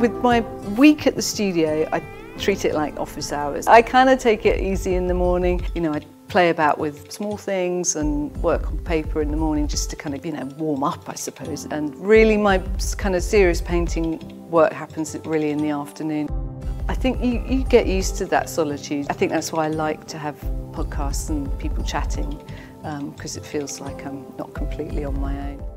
With my week at the studio, I treat it like office hours. I kind of take it easy in the morning. You know, I play about with small things and work on paper in the morning just to kind of, you know, warm up, I suppose. And really my kind of serious painting work happens really in the afternoon. I think you, you get used to that solitude. I think that's why I like to have podcasts and people chatting because um, it feels like I'm not completely on my own.